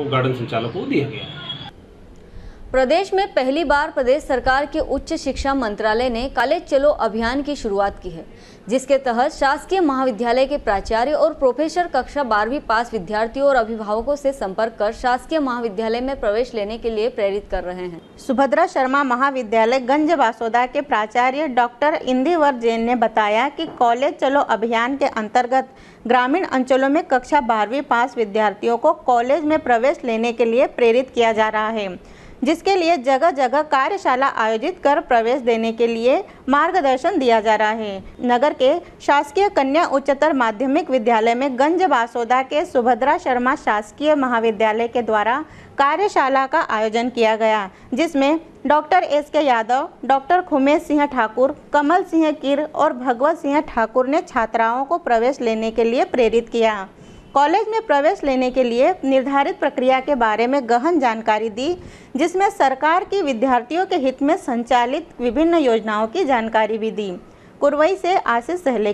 Garden संचालक को दिया गया है। प्रदेश में पहली बार प्रदेश सरकार के उच्च शिक्षा मंत्रालय ने कॉलेज चलो अभियान की शुरुआत की है, जिसके तहत शासकीय महाविद्यालय के प्राचार्य और प्रोफेसर कक्षा बारहवीं पास विद्यार्थियों और अभिभावकों से संपर्क कर शासकीय महाविद्यालय में प्रवेश लेने के लिए प्रेरित कर रहे हैं। सुभद्रा शर्मा महाविद्यालय गंज बासोदा के प्राचार्य डॉक्टर इंदिवर जैन ने बताया कि कॉलेज चलो अभियान के अंतर्गत ग्रामीण अंचलों में कक्षा बारहवीं पास विद्यार्थियों को कॉलेज में प्रवेश लेने के लिए प्रेरित किया जा रहा है। जिसके लिए जगह जगह कार्यशाला आयोजित कर प्रवेश देने के लिए मार्गदर्शन दिया जा रहा है। नगर के शासकीय कन्या उच्चतर माध्यमिक विद्यालय में गंज बासोदा के सुभद्रा शर्मा शासकीय महाविद्यालय के द्वारा कार्यशाला का आयोजन किया गया, जिसमें doctor S K Yadav, doctor Khumesh Singh Thakur, Kamal Singh किर और भगवत सिंह ठाकुर ने छात्राओं को प्रवेश लेने के लिए प्रेरित किया। कॉलेज में प्रवेश लेने के लिए निर्धारित प्रक्रिया के बारे में गहन जानकारी दी, जिसमें सरकार की विद्यार्थियों के हित में संचालित विभिन्न योजनाओं की जानकारी भी दी। कुरवई से आशीष सहले